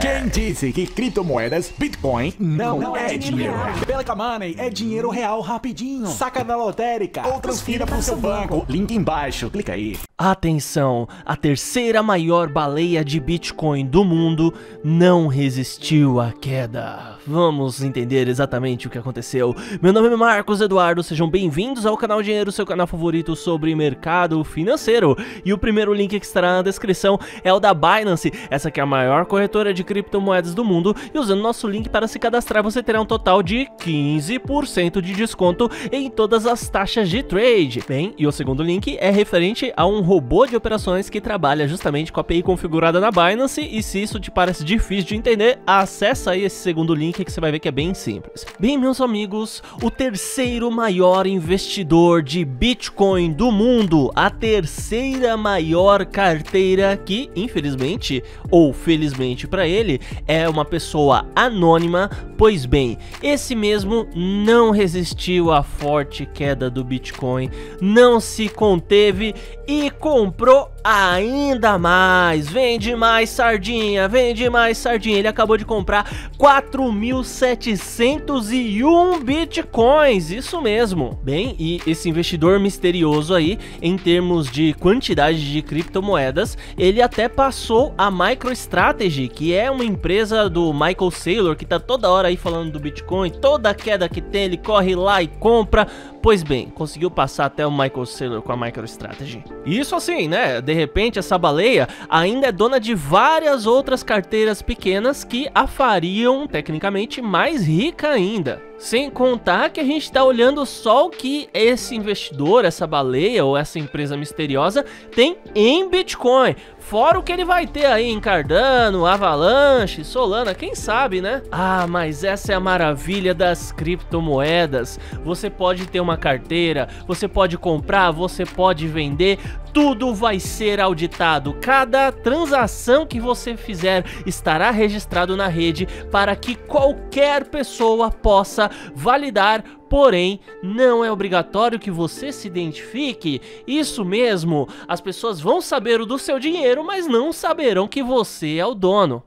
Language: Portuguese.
Quem disse que criptomoedas, Bitcoin, não, não é, é dinheiro? Pelica Money é dinheiro real rapidinho. Saca na lotérica ou transfira pro seu banco. Link embaixo, clica aí. Atenção, a terceira maior baleia de Bitcoin do mundo não resistiu à queda. Vamos entender exatamente o que aconteceu. Meu nome é Marcos Eduardo, sejam bem-vindos ao canal Dinheiro, seu canal favorito sobre mercado financeiro. E o primeiro link que estará na descrição é o da Binance, essa que é a maior corretora de criptomoedas do mundo. E usando nosso link para se cadastrar, você terá um total de 15% de desconto em todas as taxas de trade. Bem, e o segundo link é referente a um robô de operações que trabalha justamente com a API configurada na Binance e se isso te parece difícil de entender, acessa aí esse segundo link que você vai ver que é bem simples. Bem, meus amigos, o terceiro maior investidor de Bitcoin do mundo, a terceira maior carteira que, infelizmente ou felizmente para ele, é uma pessoa anônima, pois bem, esse mesmo não resistiu à forte queda do Bitcoin, não se conteve e compro ainda mais. Vende mais sardinha, vende mais sardinha. Ele acabou de comprar 4.701 bitcoins, isso mesmo. Bem, e esse investidor misterioso aí, em termos de quantidade de criptomoedas, ele até passou a MicroStrategy, que é uma empresa do Michael Saylor, que tá toda hora aí falando do Bitcoin, toda queda que tem, ele corre lá e compra. Pois bem, conseguiu passar até o Michael Saylor com a MicroStrategy. Isso assim, né? De repente, essa baleia ainda é dona de várias outras carteiras pequenas que a fariam, tecnicamente, mais rica ainda. Sem contar que a gente está olhando só o que esse investidor, essa baleia ou essa empresa misteriosa tem em Bitcoin. Fora o que ele vai ter aí em Cardano, Avalanche, Solana, quem sabe, né? Ah, mas essa é a maravilha das criptomoedas. Você pode ter uma carteira, você pode comprar, você pode vender, tudo vai ser auditado. Cada transação que você fizer estará registrado na rede para que qualquer pessoa possa validar Porém, não é obrigatório que você se identifique. Isso mesmo, as pessoas vão saber o do seu dinheiro, mas não saberão que você é o dono.